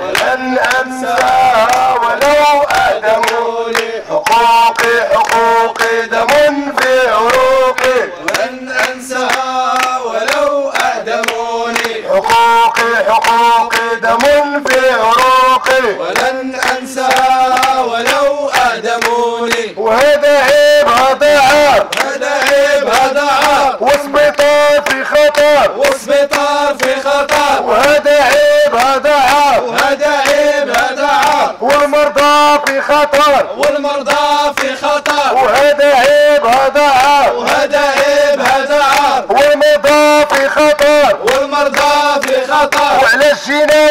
ولن أنساها ولو لي حقوقي حقوقي دم في عروقي ولن أنساها ولو أعدموني حقوقي حقوقي دم في عروقي ولن أنساها ولو أعدموني وهذا عيب هذا عار هذا عيب هذا عار وسبيطار في خطر خطر. والمرضى في خطر. وهذا عيب هذا عار. وهذا عيب هذا عار. والمرضى في خطر. والمرضى في خطر. وعلاش جينا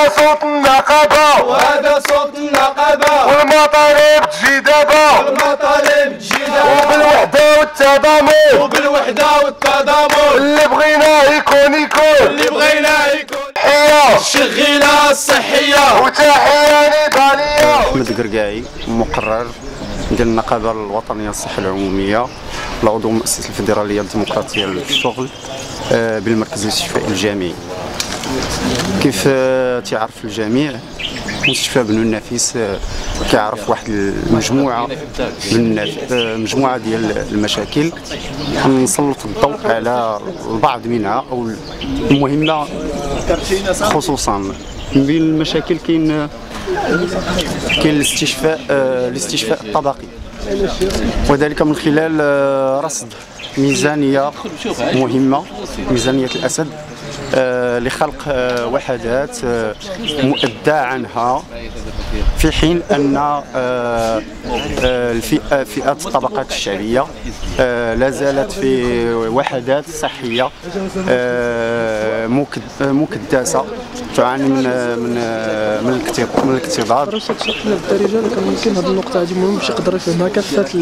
وهذا صوت النقابة وهذا صوت النقابة والمطالب تجي دابا والمطالب تجي دابا وبالوحدة والتضامن. وبالوحدة والتضامن. اللي بغينا يكون يكون. اللي بغينا يكون. حياة الشغيلة الصحية وتحية نضالية. أحمد قرقاعي مقرر ديال النقابه الوطنية للصحة العمومية العضو مؤسس الفيدرالية الديمقراطية للشغل آه، بالمركز الاستشفائي الجامعي. كيف تعرف الجميع؟ مستشفى بنو النفيس آه، كيعرف واحد المجموعة من آه، مجموعة ديال المشاكل. نسلط الضوء على البعض منها أو المهمة خصوصا من بين المشاكل كاين كاين الاستشفاء آه، الاستشفاء الطبقي. وذلك من خلال رصد ميزانية مهمة ميزانية الأسد. لخلق آه، وحدات آه، مؤدى عنها في حين أن آه، آه، الفئة فئات الطبقات الشعبية آه، لا زالت في وحدات صحية آه، مكد- آه، مكدسة تعاني من من من الاكتظاظ من الاكتظاظ. رشاد شرحنا بالدارجه كان ممكن هذه النقطة هذه مهم باش يقدر يفهمها كافه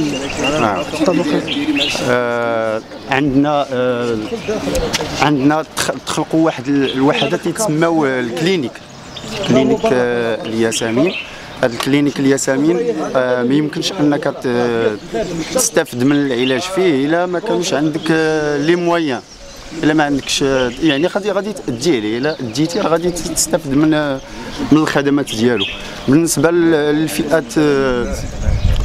نعم. الطبقات آه، عندنا آه، عندنا تخ- تخلقوا واحد ال- الوحدات اللي تسماو ال clinique. clinique آه، الياسمين. هذا ال clinique الياسمين آه، ما يمكنش أنك تستافد من العلاج فيه إلا ما كانش عندك آه، les moyens. إلا ما عندكش يعني غادي غادي تأدي عليه. إلا اديتي راه غادي تستافد من من الخدمات ديالو. بالنسبة لل- للفئات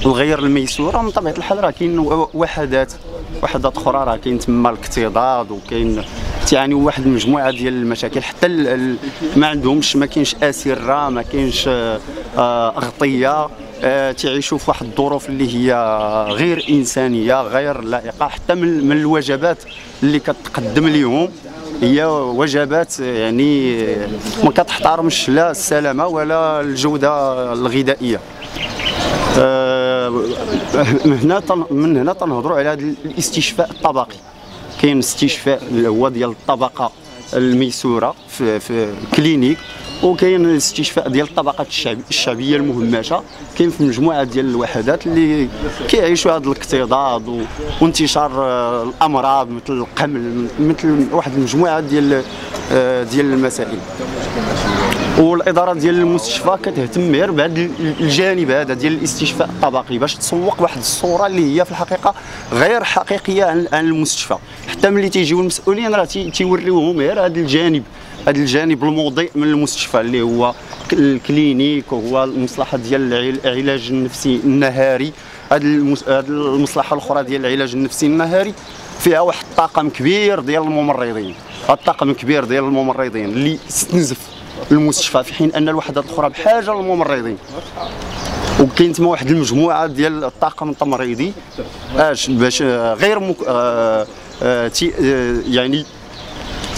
الغير الميسورة من طبيعة الحال راه كاين وحدات. وحدات أخرى راه كاين تما الاكتظاظ وكاين يعني واحد المجموعه ديال المشاكل حتى ما عندهمش ما كاينش أسرة ما كاينش آه، أغطية آه، تعيشوا في واحد الظروف اللي هي غير إنسانية غير لائقة. حتى من الوجبات اللي كتقدم لهم هي وجبات يعني ما كتحترمش لا السلامة ولا الجودة الغذائية. آه، هنا من هنا تنهضروا على الاستشفاء الطبقي. كاين استشفاء هو ديال الطبقة الميسورة في, في كلينيك وكاين الاستشفاء ديال الشعب الشعبية المهمشة. كاين في مجموعة ديال الوحدات اللي كيعيشوا هذا الاكتظاظ و- وانتشار آه، الأمراض مثل القمل مثل واحد المجموعة ديال ديال المسائل. والإدارة ديال المستشفى كتهتم غير بهذا الجانب هذا ديال الاستشفاء الطبقي باش تسوق واحد الصورة اللي هي في الحقيقة غير حقيقية عن المستشفى. حتى ملي تيجيو المسؤولين راه تي- تيوريوهم غير هذا الجانب هذا الجانب المضيء من المستشفى اللي هو الكلينيك وهو المصلحة ديال العل- العلاج النفسي النهاري. هذه المصلحة الأخرى ديال العلاج النفسي النهاري فيها واحد الطاقم كبير ديال الممرضين. الطاقم كبير ديال الممرضين اللي استنزف المستشفى في حين أن الوحدات الأخرى بحاجة للممرضين. وكاين تما واحد المجموعة ديال الطاقم التمريضي آش باش آه، غير مك... آه آه تي آه يعني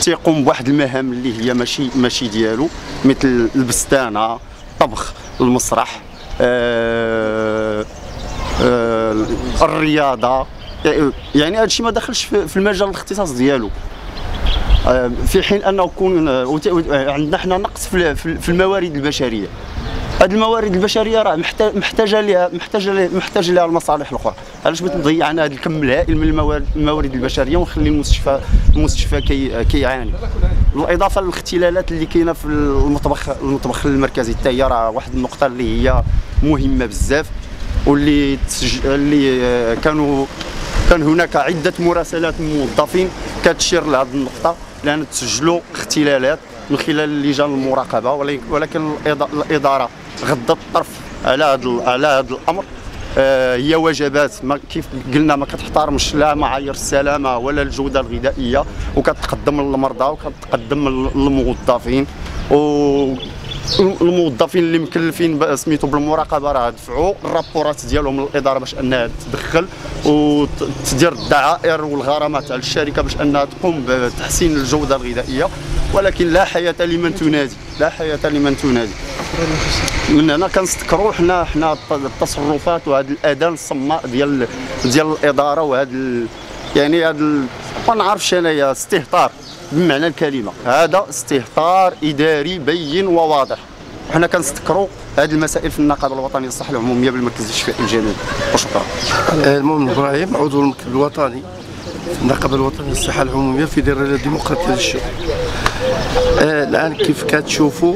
تيقوم بواحد المهام اللي هي ماشي ماشي ديالو مثل البستانة الطبخ المسرح آه آه الرياضة يعني هذا الشيء ما دخلش في المجال الاختصاص ديالو. آه، في حين انه كون آه، آه، عندنا حنا نقص في ال- في ال- في الموارد البشرية. هاد الموارد البشرية راه محتا- محتاجة لها محتاجة لها محتاجة لها المصالح الأخرى. علاش بغيت نضيع أنا هذا الكم الهائل من الموارد الموارد البشرية ونخلي المستشفى المستشفى كي كيعاني؟ بالإضافة للاختلالات اللي كاينة في المطبخ المطبخ المركزي حتى هي راه واحد النقطة اللي هي مهمة بزاف واللي تسج... اللي آه، كانوا كان هناك عدة مراسلات موظفين كتشير لهذه النقطة لأن تسجلوا اختلالات من خلال لجان المراقبة ولكن- الإدارة غضت الطرف على هذا على هذا الأمر. آه، هي وجبات ما كيف قلنا ما كتحترمش لا معايير السلامة ولا الجودة الغذائية وكتقدم للمرضى وكتقدم للموظفين و الموظفين اللي مكلفين سميتو بالمراقبة راه دفعوا الرابورات ديالهم للإدارة باش أنها تدخل وتدير الدعائر والغرامات على الشركة باش أنها تقوم بتحسين الجودة الغذائية. ولكن لا حياة لمن تنادي لا حياة لمن تنادي. من هنا كنستكروا حنا حنا الت- التصرفات وهذا الاذان الصماء ديال ديال الإدارة وهذا يعني هذا ما نعرفش أنايا استهتار. بمعنى الكلمة. هذا استهتار إداري بين وواضح. حنا كنستكروا هذه المسائل في النقابة الوطنية للصحة العمومية بالمركز الشفائي الجنوبي. وشكرا. المؤمن إبراهيم عضو المكتب الوطني في النقابة الوطنية للصحة العمومية في دير الديمقراطية للشؤون. آه، الآن كيف كتشوفوا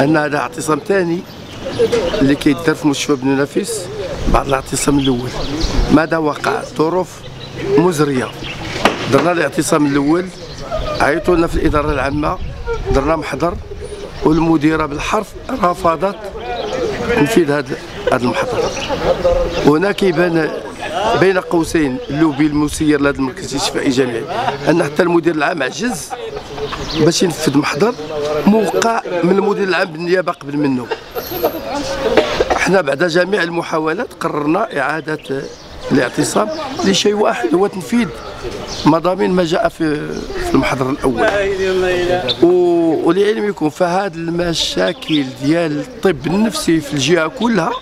أن هذا اعتصام ثاني اللي كيدار في مستشفى بن نفيس؟ بعد الاعتصام الأول. ماذا وقع؟ ظروف مزرية. درنا الاعتصام الأول. عيطوا لنا في الاداره العامه درنا محضر والمديره بالحرف رفضت تنفيذ هذا هذا المحضر. وهنا كيبان بين قوسين اللوبي المسير لهذا المركز الشفائي الجامعي أن حتى المدير العام عجز باش ينفذ محضر موقع من المدير العام بالنيابة قبل منه. إحنا بعد جميع المحاولات قررنا إعادة الاعتصام لشيء واحد هو تنفيذ مضامين ما جاء في المحضر الأول. ولعلمكم فهذه المشاكل ديال الطب النفسي في الجهة كلها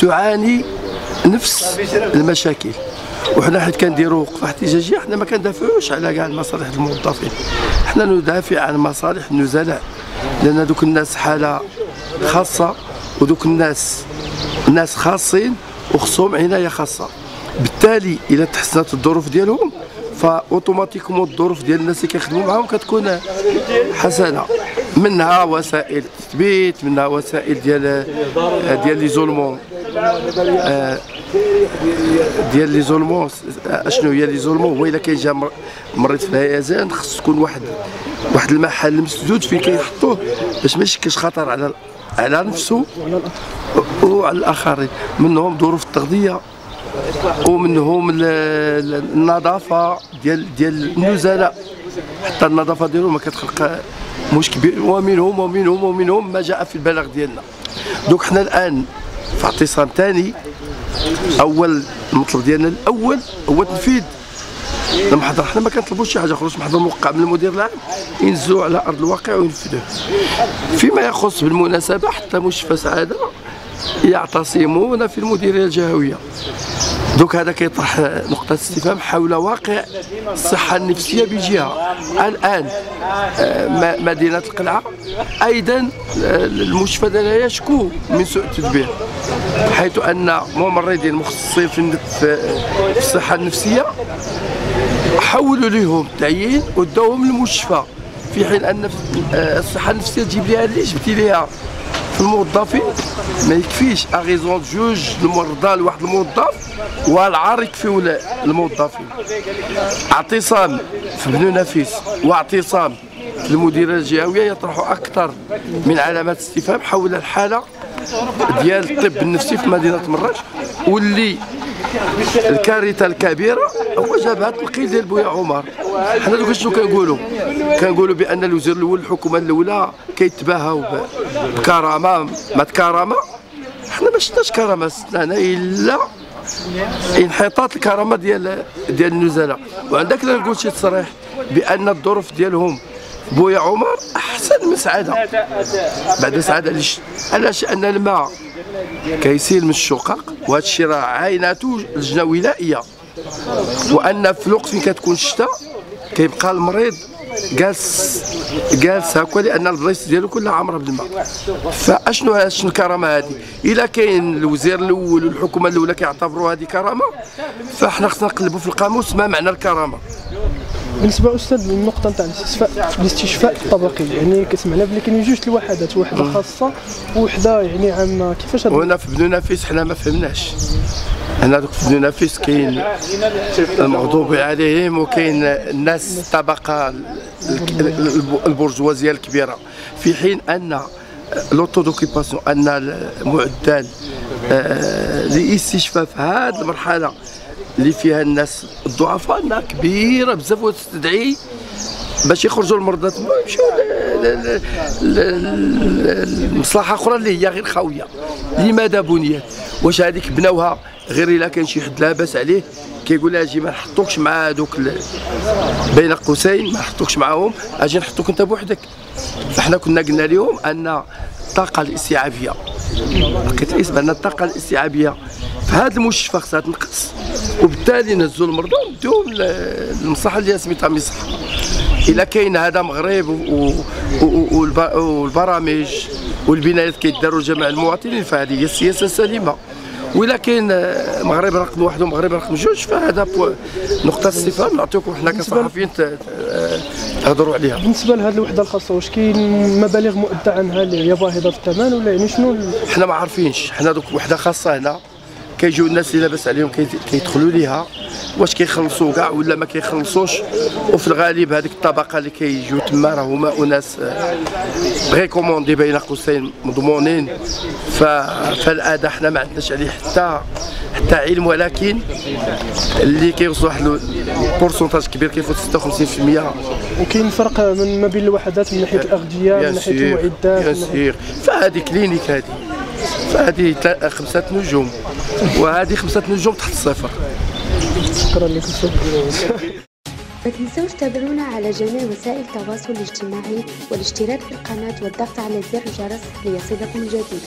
تعاني نفس المشاكل. وحنا حيت كنديروا وقفة احتجاجية حنا ما كندافعوش على كاع مصالح الموظفين. حنا ندافع عن مصالح النزلاء لأن دوك الناس حالة خاصة ودوك الناس ناس خاصين وخصهم عناية خاصة. بالتالي إلى تحسنت الظروف ديالهم فأوتوماتيكمون الظروف ديال الناس اللي كيخدموا معاهم كتكون حسنة. منها وسائل التثبيت منها وسائل ديال ديال ليزولمون. ديال ليزولمون أشنو هي ليزولمون؟ هو الا كاين جا مر- مريض في الهيزان خص تكون واحد واحد المحل مسدود فين كيحطوه باش ما يشكلش خطر على على نفسه. وعلى الاخرين منهم ظروف التغذية ومنهم ال- ال- النظافة ديال ديال النزلاء. حتى النظافة ديالهم ما كتخلق مشكل ومنهم ومنهم ومنهم ما جاء في البلاغ ديالنا. دوك حنا الآن في اعتصام ثاني أول المطلب ديالنا الأول هو تنفيذ. المحضر حنا ما كنطلبوش شي حاجة خرج محضر موقع من المدير العام ينزلوا على أرض الواقع وينفذوه. فيما يخص بالمناسبة حتى مستشفى سعاده يعتصمون في المديرية الجهوية. دوك هذا كيطرح نقطة استفهام حول واقع الصحة النفسية بجهة. الآن آه، مدينة القلعة أيضا آه، المستشفى ديالها يشكو من سوء التدبير حيث أن ممرضين مختصين في الصحة النفسية حولوا لهم التعيين وداوهم للمستشفى في حين أن آه، الصحة النفسية تجيب لها اللي جبتي ليها في الموظفين. ما يكفيش. أغيزون جوج المرضى لواحد الموظف والعار ل- الموظفين اعتصام في بنو نفيس. واعتصام في المديريه الجهوية يطرح أكثر من علامات استفهام حول الحالة ديال الطب النفسي في مدينة مراكش واللي الكارثة الكبيرة هو جبهه القيل ديال بويا عمر. حنا دوك شنو كنقولوا؟ كنقولوا بأن الوزير الأول الحكومة الأولى كيتباهوا ب- بكرامة. ما تكرامة؟ حنا ما شفناش كرامة هنا إلا انحطاط الكرامة ديال ديال النزلاء. وعندك نقول شي تصريح بأن الظروف ديالهم بويا عمر أحسن من سعادة. بعد سعادة علاش علاش أن الماء كيسيل من الشقق وهذا الشيء راه عيناته لجنة ولائية. وأن في الوقت فين كتكون الشتاء كيبقى المريض جالس جالس هكا لأن البلايص ديالو كلها عامرة بالماء. فاشنو شنو الكرامة هذه إلا كاين الوزير الأول والحكومة الأولى كيعتبروا هذه كرامة فاحنا خصنا نقلبوا في القاموس ما معنى الكرامة. بالنسبة أستاذ للنقطه نتاع الاستشفاء الاستشفاء الطبقي يعني كسمعنا بلي كاينين جوج الوحدات وحدة خاصة وحدة يعني عامة. كيفاش وهنا في بنو نافيس حنا ما فهمناش. هنا دوك في بنو نافيس كاين المغضوب عليهم وكاين الناس الطبقه ال- ال- البرجوازية الكبيرة. في حين أن le taux d'occupation أن المعدل آه، لاستشفاء في هذه المرحلة اللي فيها الناس الضعفاء أنها كبيرة بزاف وتستدعي باش يخرجوا المرضى تما يمشيو لمصلحة أخرى اللي هي غير خاوية. لماذا بنيت؟ واش هذيك بناوها غير إلا كان شي حد لاباس عليه؟ كيقول لها أجي ما نحطوكش مع هذوك بين قوسين ما نحطوكش معاهم. أجي نحطوك أنت بوحدك. فاحنا كنا قلنا لهم أن الطاقة الاستيعابية لقيت الاسم ان الطاقة الإستيعابية في هذا المستشفى خصها تنقص. وبالتالي نهزوا المرضى ونديوهم ل- للمصلحه اللي سميتها مصحة. إلا كاين هذا مغرب والبرامج والبنايات كيداروا لجميع المواطنين فهذه هي السياسة السليمة. وإلا كاين مغرب رقم واحد ومغرب رقم جوج فهذا نقطة استفهام. نعطيكم حنا كصحفيين آه، تهضروا عليها. بالنسبة لهذه الوحدة الخاصة واش كاين مبالغ مؤدى عنها اللي هي باهظه في الثمن ولا يعني شنو؟ حنا ما عارفينش. حنا دوك وحدة خاصة هنا كيجيو الناس اللي لاباس عليهم كي- كيدخلوا ليها واش كيخلصوا كاع ولا ما كيخلصوش. وفي الغالب هذيك الطبقة اللي كيجيو تما راه هما أناس آه، recommandés بين قوسين مضمونين. فالأداء حنا ما عندناش عليه حتى حتى علم ولكن اللي كيوصل واحد ال pourcentage كبير كيفوت 56% وكاين فرق من ما بين الوحدات من ناحية الأغذية من ناحية المعدات من ناحية- سير فهذه clinique هذه. فهذه خمسة نجوم. وهذه خمسة نجوم تحت الصفر. شكرا لك ما تنسوش تابعونا على جميع وسائل التواصل الاجتماعي والاشتراك في القناة والضغط على زر الجرس ليصلكم الجديد.